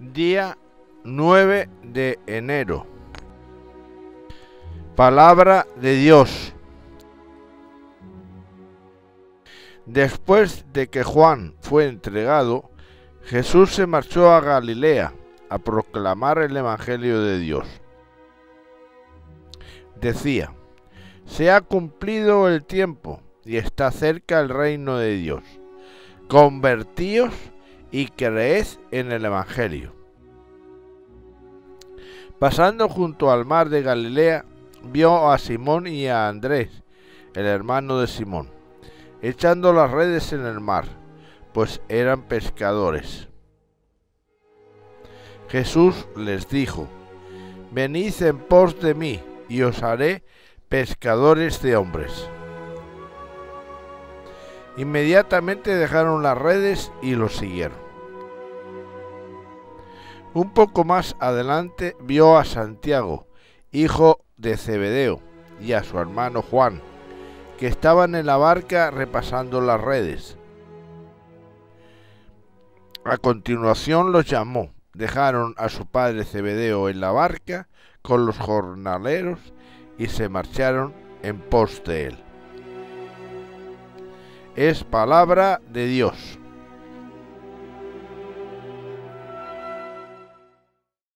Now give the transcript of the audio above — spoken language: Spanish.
Día 9 de enero. Palabra de Dios. Después de que Juan fue entregado, Jesús se marchó a Galilea a proclamar el Evangelio de Dios. Decía, se ha cumplido el tiempo y está cerca el reino de Dios. Convertíos y creed en el Evangelio. Pasando junto al mar de Galilea, vio a Simón y a Andrés, el hermano de Simón, echando las redes en el mar, pues eran pescadores. Jesús les dijo, Venid en pos de mí, y os haré pescadores de hombres. Inmediatamente dejaron las redes y los siguieron. Un poco más adelante vio a Santiago, hijo de Zebedeo, y a su hermano Juan, que estaban en la barca repasando las redes. A continuación los llamó, dejaron a su padre Zebedeo en la barca con los jornaleros y se marcharon en pos de él. Es palabra de Dios.